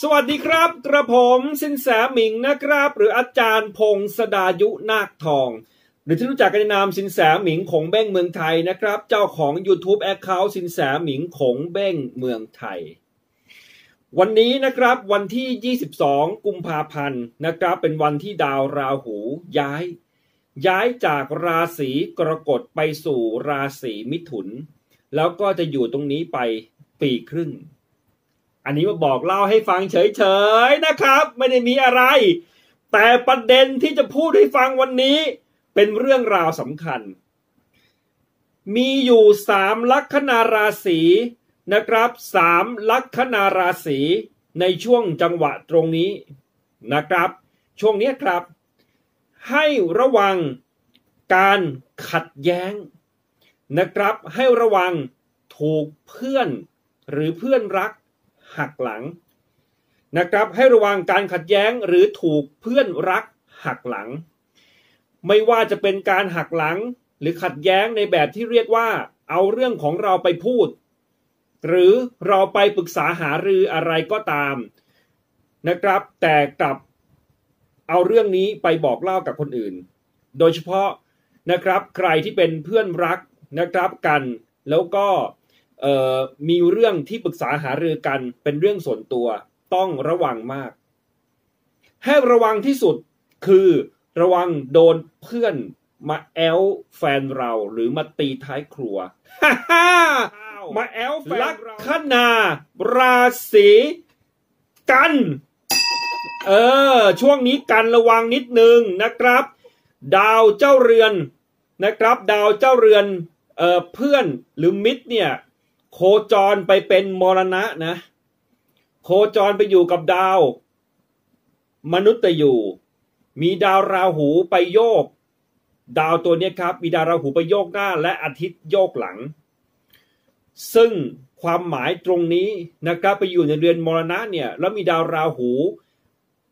สวัสดีครับ กระผมสินแสหมิงนะครับ หรืออาจารย์พงศดายุนาคทอง หรือที่รู้จักกันในนามสินแสหมิงของเบ้งเมืองไทยนะครับ เจ้าของ YouTube Account สินแสหมิงของเบ้งเมืองไทย วันนี้นะครับวันที่ 22 กุมภาพันธ์นะครับ เป็นวันที่ดาวราหูย้ายย้ายจากราศีกรกฎไปสู่ราศีมิถุน แล้วก็จะอยู่ตรงนี้ไปปีครึ่ง อันนี้มาบอกเล่าให้ฟังเฉยๆนะครับ ไม่ได้มีอะไร แต่ประเด็นที่จะพูดให้ฟังวันนี้ เป็นเรื่องราวสำคัญ มีอยู่สามลัคนาราศีนะครับสามลัคนาราศีในช่วงจังหวะตรงนี้นะครับ ช่วงนี้ครับ ให้ระวังการขัดแย้ง นะครับ ให้ระวังถูกเพื่อนหรือเพื่อนรักหักหลังนะครับ ให้ระวังการขัดแย้งหรือถูกเพื่อนรักหักหลัง ไม่ว่าจะเป็นการหักหลังหรือขัดแย้งในแบบที่เรียกว่า เอาเรื่องของเราไปพูด หรือเราไปปรึกษาหารืออะไรก็ตาม นะครับ แต่กลับเอาเรื่องนี้ไปบอกเล่ากับคนอื่น โดยเฉพาะนะครับใครที่เป็นเพื่อนรัก นะครับกัน แล้วก็มีเรื่องที่ปรึกษาหารือกันเป็นเรื่องส่วนตัวต้องระวังมาก ให้ระวังที่สุดคือระวังโดนเพื่อนมาแอลแฟนเราหรือมาตีท้ายครัว มาแอลแฟนลัคนาราศีกัน เออ ช่วงนี้กันระวังนิดนึงนะครับ ดาวเจ้าเรือนนะครับ ดาวเจ้าเรือน เอ่อเพื่อนหรือมิตรเนี่ย โคจรไปเป็นมรณะนะ โคจรไปอยู่กับดาว มนุษย์อยู่ มีดาวราหูไปโยก ดาวตัวนี้ครับ มีดาวราหูไปโยกหน้า และอาทิตย์โยกหลัง ซึ่งความหมายตรงนี้นะครับไปอยู่ในเรือนมรณะเนี่ย แล้วมีดาวราหู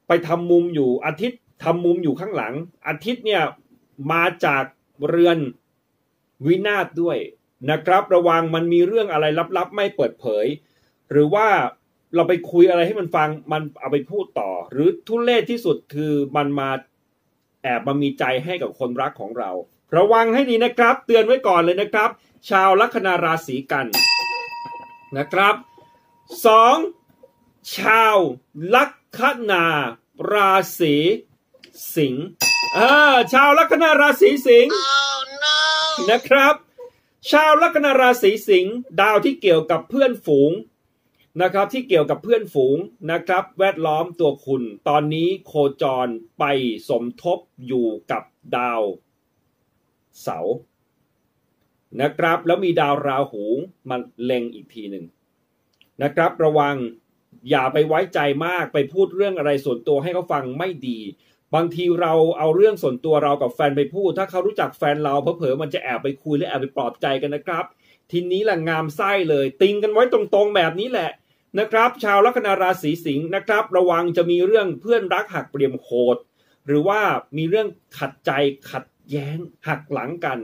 ไปทำมุมอยู่อาทิตย์ทำมุมอยู่ข้างหลัง อาทิตย์เนี่ยมาจากเรือน วินาศด้วยนะครับ ระวังมันมีเรื่องอะไรลับๆ ไม่เปิดเผย หรือว่าเราไปคุยอะไรให้มันฟังมันเอาไปพูดต่อ หรือทุเลศที่สุดคือมันมาแอบมามีใจให้กับคนรักของเรา ระวังให้ดีนะครับ เตือนไว้ก่อนเลยนะครับ ชาวลัคนาราศีกันนะครับสองชาวลัคนาราศีสิงห์ชาวลัคนาราศีสิงห์ นะครับ ชาวลัคนาราศีสิงห์ดาวที่เกี่ยวกับเพื่อนฝูงนะครับที่เกี่ยวกับเพื่อนฝูงนะครับ แวดล้อมตัวคุณ ตอนนี้โคจรไปสมทบอยู่กับดาวเสาร์นะครับ แล้วมีดาวราหูมาเล็งอีกทีหนึ่งนะครับ ระวังอย่าไปไว้ใจมากไปพูดเรื่องอะไรส่วนตัวให้เขาฟังไม่ดี บางทีเราเอาเรื่องส่วนตัวเรากับแฟนไปพูด ถ้าเขารู้จักแฟนเราเผลอๆมันจะแอบไปคุยและแอบไปปลอบใจกันนะครับ ทีนี้แหละงามไส้เลย ติงกันไว้ตรงๆแบบนี้แหละนะครับ ชาวลัคนาราศีสิงห์นะครับ ระวังจะมีเรื่องเพื่อนรักหักเปลี่ยมโหดหรือว่ามีเรื่องขัดใจขัดแย้งหักหลังกัน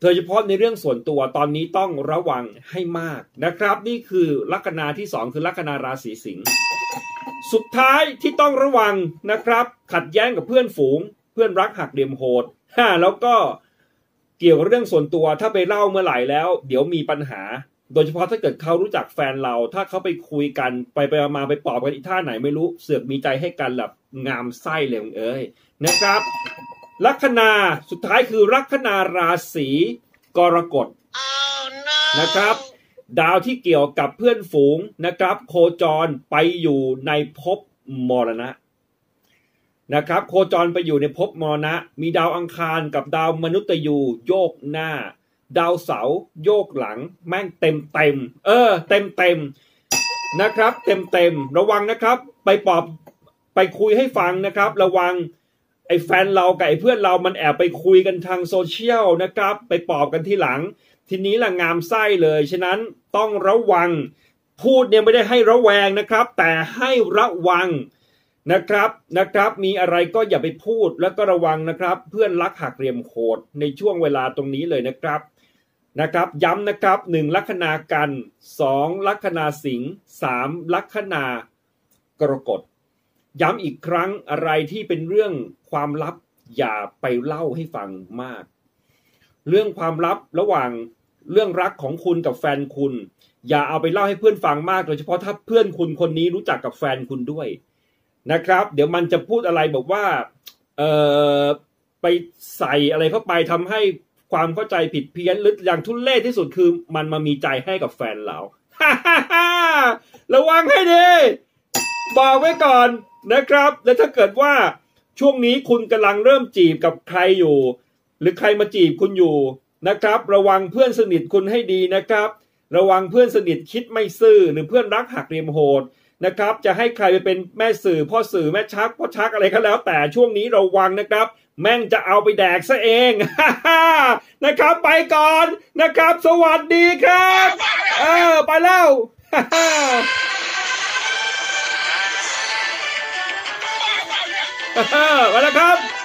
โดยเฉพาะในเรื่องส่วนตัวตอนนี้ต้องระวังให้มากนะครับ นี่คือลัคนาที่ 2 คือลัคนาราศีสิงห์ สุดท้ายที่ต้องระวังนะครับ ขัดแย้งกับเพื่อนฝูง เพื่อนรักหักเดียมโหดฮ่าแล้วก็เกี่ยวกับเรื่องส่วนตัวถ้าไปเล่าเมื่อไหร่แล้ว เดี๋ยวมีปัญหา โดยเฉพาะถ้าเกิดเขารู้จักแฟนเรา ถ้าเขาไปคุยกันไปไปมาไปปอบกันอีท่าไหนไม่รู้เสือกมีใจให้กันแบบงามไส้เลยเอ้ยนะครับลัคนาสุดท้ายคือลัคนาราศีกรกฎ oh, no. นะครับ ดาวที่เกี่ยวกับเพื่อนฝูงนะครับ โคจรไปอยู่ในภพมรณะนะครับ โคจรไปอยู่ในภพมรณะ มีดาวอังคารกับดาวมนุษย์ยูโยกหน้า ดาวเสาโยกหลัง แม่งเต็มเต็มเออ เต็มเต็มนะครับ เต็มเต็มระวังนะครับ ไปปอบไปคุยให้ฟังนะครับ ระวัง ไอ้แฟนเรากับไอ้เพื่อนเรามันแอบไปคุยกันทางโซเชียลนะครับ ไปปอบกันที่หลัง ทีนี้ละงามไส้เลย ฉะนั้นต้องระวัง พูดเนี่ยไม่ได้ให้ระแวงนะครับ แต่ให้ระวังนะครับนะครับ มีอะไรก็อย่าไปพูดแล้วก็ระวังนะครับ เพื่อนรักหักเหลี่ยมโหดในช่วงเวลาตรงนี้เลยนะครับนะครับ ย้ำนะครับหนึ่งลัคนากันสองลัคนาสิงห์สามลัคนากรกฎ ย้ำอีกครั้งอะไรที่เป็นเรื่องความลับอย่าไปเล่าให้ฟังมาก เรื่องความลับระหว่างเรื่องรักของคุณกับแฟนคุณ อย่าเอาไปเล่าให้เพื่อนฟังมากโดยเฉพาะถ้าเพื่อนคุณคนนี้รู้จักกับแฟนคุณด้วยนะครับ เดี๋ยวมันจะพูดอะไรบอกว่าเออไปใส่อะไรเข้าไปทำให้ความเข้าใจผิดเพี้ยนหรืออย่างทุนเล่ที่สุดคือมันมามีใจให้กับแฟนเราระวังให้ดีบอกไว้ก่อน นะครับ และถ้าเกิดว่าช่วงนี้คุณกำลังเริ่มจีบกับใครอยู่ หรือใครมาจีบคุณอยู่นะครับ ระวังเพื่อนสนิทคุณให้ดีนะครับ ระวังเพื่อนสนิทคิดไม่ซื่อหรือเพื่อนรักหักเรียมโหดนะครับ จะให้ใครไปเป็นแม่สื่อพ่อสื่อแม่ชักพ่อชักอะไรก็แล้ว แต่ช่วงนี้ระวังนะครับ แม่งจะเอาไปแดกซะเองนะครับ ไปก่อนนะครับ สวัสดีครับ เออไปแล้ว ไปแล้วครับ